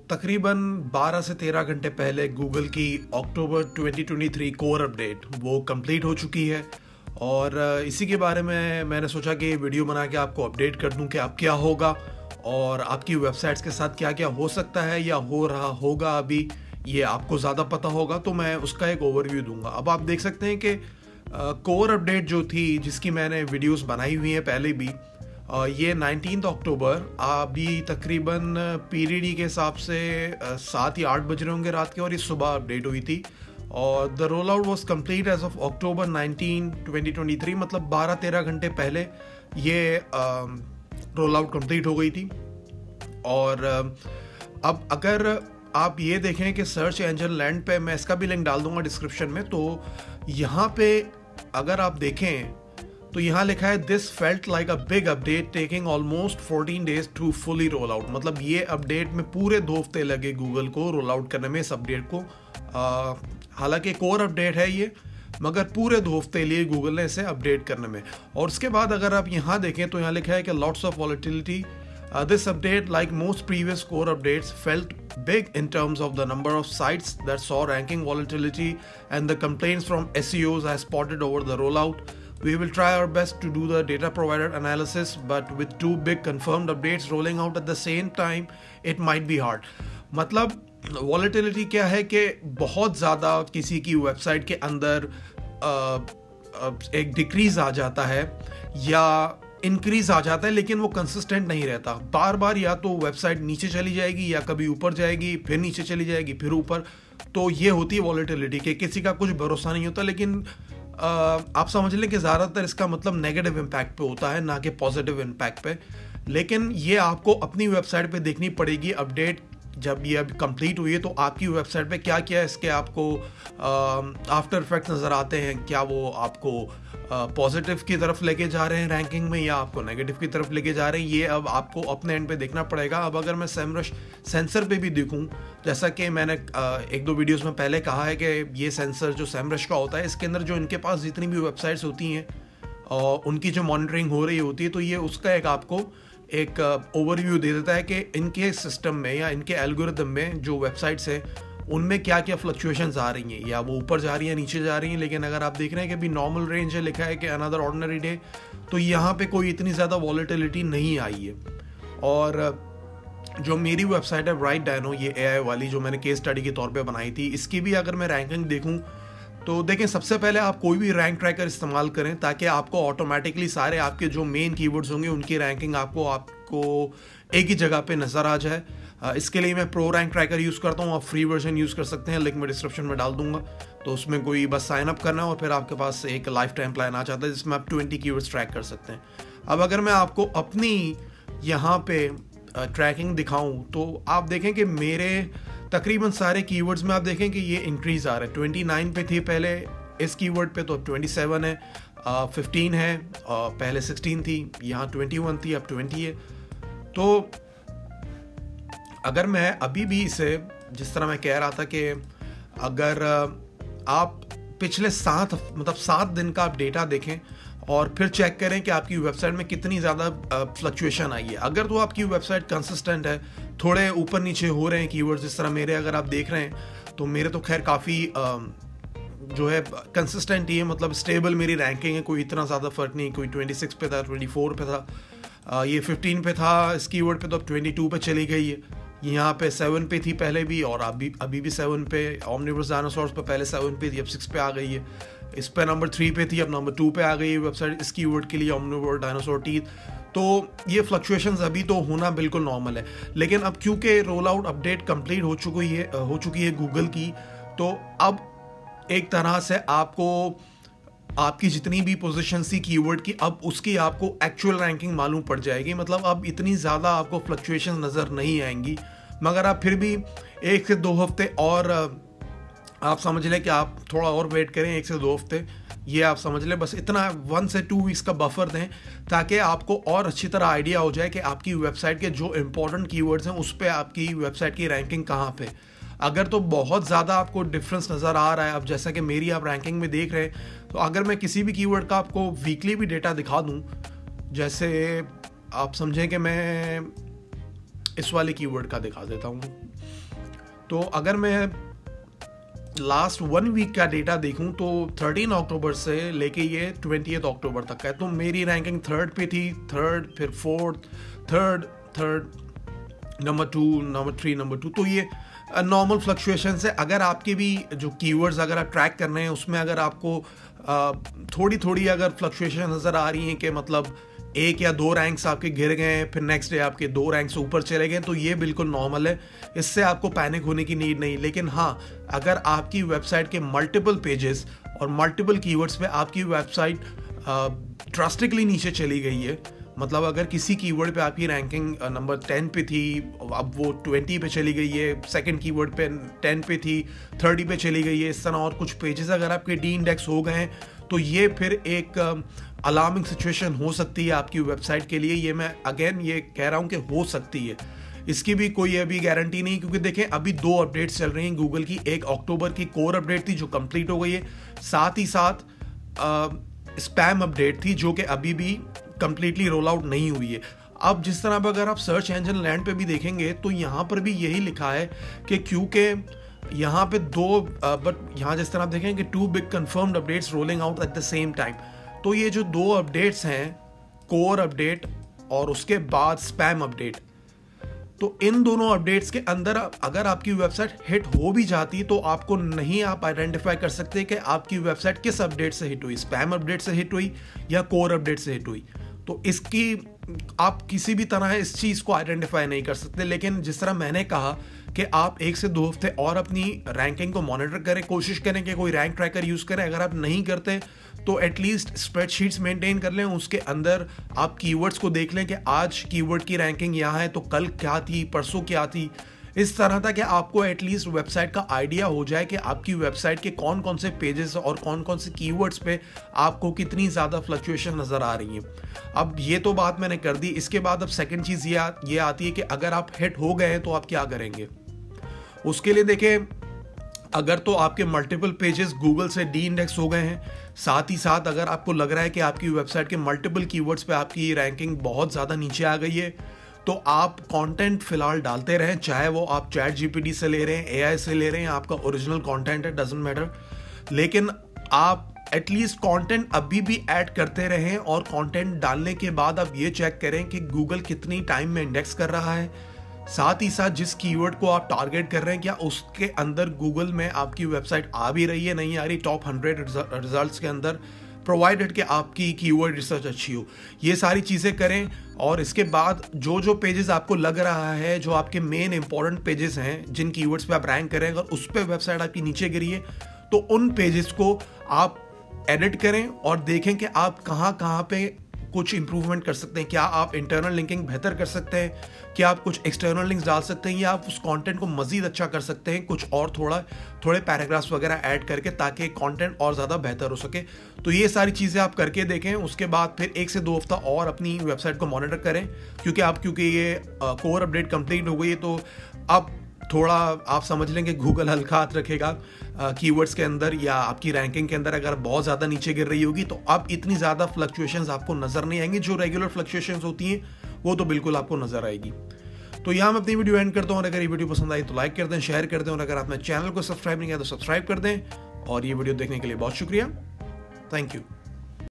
तकरीबन 12 से 13 घंटे पहले गूगल की अक्टूबर 2023 कोर अपडेट वो कंप्लीट हो चुकी है। और इसी के बारे में मैंने सोचा कि वीडियो बना के आपको अपडेट कर दूँ कि अब क्या होगा और आपकी वेबसाइट्स के साथ क्या क्या हो सकता है या हो रहा होगा अभी, ये आपको ज़्यादा पता होगा तो मैं उसका एक ओवरव्यू दूँगा। अब आप देख सकते हैं कि कोर अपडेट जो थी, जिसकी मैंने वीडियोस बनाई हुई हैं पहले भी ये नाइनटीन अक्टूबर, अभी तकरीबन पीरीडी के हिसाब से सात या आठ बज रहे होंगे रात के और ये सुबह अपडेट हुई थी। और the roll out was complete as of October 19 2023 मतलब 12-13 घंटे पहले ये रोल आउट कंप्लीट हो गई थी। और अब अगर आप ये देखें कि सर्च इंजन लैंड पे, मैं इसका भी लिंक डाल दूँगा डिस्क्रिप्शन में तो यहाँ पे अगर आप देखें तो यहाँ लिखा है this felt like a big update taking almost 14 days to fully roll out मतलब ये अपडेट में पूरे दो हफ़्ते लगे गूगल को रोल आउट करने में इस अपडेट को। हालाँकि कोर अपडेट है ये, मगर पूरे दो हफ़्ते लिए गूगल ने इसे अपडेट करने में। और उसके बाद अगर आप यहाँ देखें तो यहाँ लिखा है कि lots of volatility this update like most previous core updates felt big in terms of the number of sites that saw ranking volatility and the complaints from SEOs I spotted over the rollout. We will try our best to do the data provider analysis, but with two big confirmed updates rolling out at the same time, it might be hard. मतलब volatility क्या है कि बहुत ज़्यादा किसी की website के अंदर एक डिक्रीज आ जाता है या इंक्रीज आ जाता है लेकिन वो कंसिस्टेंट नहीं रहता बार बार या तो वेबसाइट नीचे चली जाएगी या कभी ऊपर जाएगी फिर नीचे चली जाएगी फिर ऊपर तो ये होती है वॉलिटिलिटी के किसी का कुछ भरोसा नहीं होता लेकिन आप समझ लें कि ज़्यादातर इसका मतलब नेगेटिव इम्पैक्ट पे होता है, ना कि पॉजिटिव इम्पैक्ट पे। लेकिन ये आपको अपनी वेबसाइट पे देखनी पड़ेगी अपडेट जब ये अभी कंप्लीट हुई है तो आपकी वेबसाइट पे क्या क्या इसके आपको आफ्टर इफ़ेक्ट नज़र आते हैं? क्या वो आपको पॉजिटिव की तरफ़ लेके जा रहे हैं रैंकिंग में, या आपको नेगेटिव की तरफ़ लेके जा रहे हैं? ये अब आपको अपने एंड पे देखना पड़ेगा। अब अगर मैं सेमरश सेंसर पे भी देखूँ, जैसा कि मैंने एक दो वीडियोस में पहले कहा है कि ये सेंसर जो सेमरश का होता है, इसके अंदर जो इनके पास जितनी भी वेबसाइट्स होती हैं और उनकी जो मॉनिटरिंग हो रही होती है तो ये उसका एक आपको एक ओवरव्यू दे देता है कि इनके सिस्टम में या इनके एल्गोरिदम में जो वेबसाइट्स है, उनमें क्या क्या फ्लक्चुएशन आ रही हैं? या वो ऊपर जा रही हैं, नीचे जा रही हैं? लेकिन अगर आप देख रहे हैं कि अभी नॉर्मल रेंज है, लिखा है कि अनदर ऑर्डनरी डे तो यहाँ पे कोई इतनी ज़्यादा वॉलीटिलिटी नहीं आई है। और जो मेरी वेबसाइट है राइट डायनो ये एआई वाली, जो मैंने केस स्टडी के तौर पे बनाई थी, इसकी भी अगर मैं रैंकिंग देखूँ तो देखें, सबसे पहले आप कोई भी रैंक ट्रैकर इस्तेमाल करें ताकि आपको ऑटोमेटिकली सारे आपके जो मेन कीवर्ड्स होंगे, उनकी रैंकिंग आपको आपको एक ही जगह पे नज़र आ जाए। इसके लिए मैं प्रो रैंक ट्रैकर यूज़ करता हूँ, आप फ्री वर्जन यूज़ कर सकते हैं लिंक मैं डिस्क्रिप्शन में डाल दूँगा। तो उसमें कोई बस साइन अप करना और फिर आपके पास एक लाइफ टाइम प्लान आ जाता है, जिसमें आप ट्वेंटी की ट्रैक कर सकते हैं। अब अगर मैं आपको अपनी यहाँ पे ट्रैकिंग दिखाऊँ तो आप देखें कि मेरे तकरीबन सारे कीवर्ड्स में आप देखें कि ये इंक्रीज आ रहा है। ट्वेंटी नाइन पे थी पहले इस कीवर्ड पे तो अब ट्वेंटी सेवन है फिफ्टीन है आ, पहले सिक्सटीन थी यहाँ ट्वेंटी वन थी अब ट्वेंटी है। तो अगर मैं अभी भी इसे जिस तरह मैं कह रहा था कि अगर आप पिछले सात मतलब सात दिन का आप डेटा देखें और फिर चेक करें कि आपकी वेबसाइट में कितनी ज़्यादा फ्लक्चुएशन आई है। अगर तो आपकी वेबसाइट कंसिस्टेंट है थोड़े ऊपर नीचे हो रहे हैं कीवर्ड्स जिस तरह मेरे अगर आप देख रहे हैं तो मेरे तो खैर काफ़ी जो है कंसिस्टेंट ही है मतलब स्टेबल मेरी रैंकिंग है, कोई इतना ज़्यादा फ़र्क नहीं, कोई 26 पे था 24 पे था ये 15 पे था, इस कीवर्ड पे तो अब 22 पे चली गई है। यहाँ पे सेवन पे थी पहले भी और अभी अभी भी सेवन पे ऑमनिवर्स डायनासोर्स पे पहले सेवन पे थी, अब सिक्स पे आ गई है। इस पे नंबर थ्री पे थी, अब नंबर टू पे आ गई है वेबसाइट इसकी वर्ड के लिए ऑमनिवर्स डायनासोर टीथ तो ये फ्लक्चुएशंस अभी तो होना बिल्कुल नॉर्मल है। लेकिन अब क्योंकि रोल आउट अपडेट कंप्लीट हो चुकी है, हो चुकी है गूगल की तो अब एक तरह से आपको आपकी जितनी भी पोजिशन थी कीवर्ड की, अब उसकी आपको एक्चुअल रैंकिंग मालूम पड़ जाएगी। मतलब अब इतनी ज़्यादा आपको फ्लक्चुएशन नज़र नहीं आएँगी। मगर आप फिर भी एक से दो हफ़्ते और आप समझ लें कि आप थोड़ा और वेट करें एक से दो हफ़्ते। ये आप समझ लें, बस इतना वन से टू वीक्स का बफर दें ताकि आपको और अच्छी तरह आइडिया हो जाए कि आपकी वेबसाइट के जो इंपॉर्टेंट कीवर्ड्स हैं, उस पर आपकी वेबसाइट की रैंकिंग कहाँ पे। अगर तो बहुत ज़्यादा आपको डिफरेंस नज़र आ रहा है, अब जैसा कि मेरी आप रैंकिंग में देख रहे हैं तो अगर मैं किसी भी कीवर्ड का आपको वीकली भी डेटा दिखा दूँ, जैसे आप समझें कि मैं इस वाले कीवर्ड का दिखा देता हूँ तो अगर मैं लास्ट वन वीक का डेटा देखूँ तो 13 अक्टूबर से लेके ये ट्वेंटी अक्टूबर तक का है। तो मेरी रैंकिंग थर्ड पे थी थर्ड फिर fourth third third number two number three number two तो ये नॉर्मल फ्लक्चुएशन है अगर आपके भी जो कीवर्ड्स अगर आप ट्रैक कर रहे हैं, उसमें अगर आपको थोड़ी थोड़ी अगर फ्लक्चुएशन नज़र आ रही हैं कि मतलब एक या दो रैंक्स आपके गिर गए फिर नेक्स्ट डे आपके दो रैंक्स ऊपर चले गए तो ये बिल्कुल नॉर्मल है। इससे आपको पैनिक होने की नीड नहीं। लेकिन हाँ अगर आपकी वेबसाइट के मल्टीपल पेजेस और मल्टीपल कीवर्ड्स पे आपकी वेबसाइट ड्रास्टिकली नीचे चली गई है मतलब अगर किसी कीवर्ड पे आपकी रैंकिंग नंबर टेन पे थी, अब वो ट्वेंटी पे चली गई है सेकंड कीवर्ड पे टेन पे थी थर्टी पे चली गई है, इस तरह और कुछ पेजेस अगर आपके डी इंडेक्स हो गए हैं तो ये फिर एक अलार्मिंग सिचुएशन हो सकती है आपकी वेबसाइट के लिए। ये मैं अगेन ये कह रहा हूँ कि हो सकती है। इसकी भी कोई अभी गारंटी नहीं, क्योंकि देखें, अभी दो अपडेट्स चल रही हैं गूगल की। एक अक्टूबर की कोर अपडेट थी जो कंप्लीट हो गई है। साथ ही साथ स्पैम अपडेट थी जो कि अभी भी कंप्लीटली रोल आउट नहीं हुई है। अब जिस तरह पर अगर आप सर्च इंजन लैंड पे भी देखेंगे तो यहाँ पर भी यही लिखा है कि क्योंकि यहाँ पे दो बट यहाँ जिस तरह आप देखेंगे two big confirmed updates rolling out at the same time तो ये जो दो अपडेट्स हैं कोर अपडेट और उसके बाद स्पैम अपडेट तो इन दोनों अपडेट्स के अंदर अगर आपकी वेबसाइट हिट हो भी जाती तो आपको नहीं आप आइडेंटिफाई कर सकते कि आपकी वेबसाइट किस अपडेट से हिट हुई स्पैम अपडेट से हिट हुई या कोर अपडेट से हिट हुई। तो इसकी, आप किसी भी तरह इस चीज़ को आइडेंटिफाई नहीं कर सकते। लेकिन जिस तरह मैंने कहा कि आप एक से दो हफ़्ते और अपनी रैंकिंग को मॉनिटर करें, कोशिश करें कि कोई रैंक ट्रैकर यूज़ करें। अगर आप नहीं करते तो एटलीस्ट स्प्रेडशीट्स मेंटेन कर लें। उसके अंदर आप कीवर्ड्स को देख लें कि आज कीवर्ड की रैंकिंग यहाँ है तो कल क्या थी, परसों क्या थी। इस तरह था कि आपको एटलीस्ट वेबसाइट का आइडिया हो जाए कि आपकी वेबसाइट के कौन कौन से पेजेस और कौन कौन से कीवर्ड्स पे आपको कितनी ज़्यादा फ्लक्चुएशन नज़र आ रही है। अब ये तो बात मैंने कर दी। इसके बाद अब सेकंड चीज़ ये ये आती है कि अगर आप हिट हो गए हैं तो आप क्या करेंगे? उसके लिए देखें, अगर तो आपके मल्टीपल पेजेस गूगल से डी इंडेक्स हो गए हैं। साथ ही साथ अगर आपको लग रहा है कि आपकी वेबसाइट के मल्टीपल कीवर्ड्स पे आपकी रैंकिंग बहुत ज़्यादा नीचे आ गई है तो आप कंटेंट फ़िलहाल डालते रहें, चाहे वो आप चैट जीपीटी से ले रहे हैं एआई से ले रहे हैं आपका ओरिजिनल कंटेंट है डजेंट मैटर लेकिन आप एटलीस्ट कंटेंट अभी भी ऐड करते रहें और कंटेंट डालने के बाद आप ये चेक करें कि गूगल कितनी टाइम में इंडेक्स कर रहा है। साथ ही साथ जिस कीवर्ड को आप टारगेट कर रहे हैं, क्या उसके अंदर गूगल में आपकी वेबसाइट आ भी रही है? नहीं आ रही। टॉप हंड्रेड रिजल्ट्स के अंदर प्रोवाइडेड कि आपकी कीवर्ड रिसर्च अच्छी हो। ये सारी चीज़ें करें और इसके बाद जो जो पेजेस आपको लग रहा है, जो आपके मेन इंपॉर्टेंट पेजेस हैं, जिन कीवर्ड्स पे आप रैंक करें, अगर उस पर वेबसाइट आपकी नीचे गिरी है तो उन पेजेस को आप एडिट करें और देखें कि आप कहाँ कहाँ पे कुछ इंप्रूवमेंट कर सकते हैं। क्या आप इंटरनल लिंकिंग बेहतर कर सकते हैं? क्या आप कुछ एक्सटर्नल लिंक्स डाल सकते हैं? या आप उस कंटेंट को मजीद अच्छा कर सकते हैं? कुछ और थोड़ा, थोड़े पैराग्राफ्स वगैरह ऐड करके ताकि कंटेंट और ज़्यादा बेहतर हो सके। तो ये सारी चीज़ें आप करके देखें। उसके बाद फिर एक से दो हफ़्ता और अपनी वेबसाइट को मॉनिटर करें। क्योंकि आप, क्योंकि ये कोर अपडेट कंप्लीट हो गई है तो अब थोड़ा आप समझ लेंगे गूगल हल्का हाथ रखेगा कीवर्ड्स के अंदर या आपकी रैंकिंग के अंदर अगर बहुत ज़्यादा नीचे गिर रही होगी तो अब इतनी ज़्यादा फ्लक्चुएशन आपको नज़र नहीं आएँगी। जो रेगुलर फ्लक्चुएशन होती हैं, वो तो बिल्कुल आपको नज़र आएगी। तो यहाँ मैं अपनी वीडियो एंड करता हूँ, और अगर ये वीडियो पसंद आई तो लाइक कर दें शेयर कर दें, और अगर आपने चैनल को सब्सक्राइब नहीं किया तो सब्सक्राइब कर दें। और ये वीडियो देखने के लिए बहुत शुक्रिया। Thank you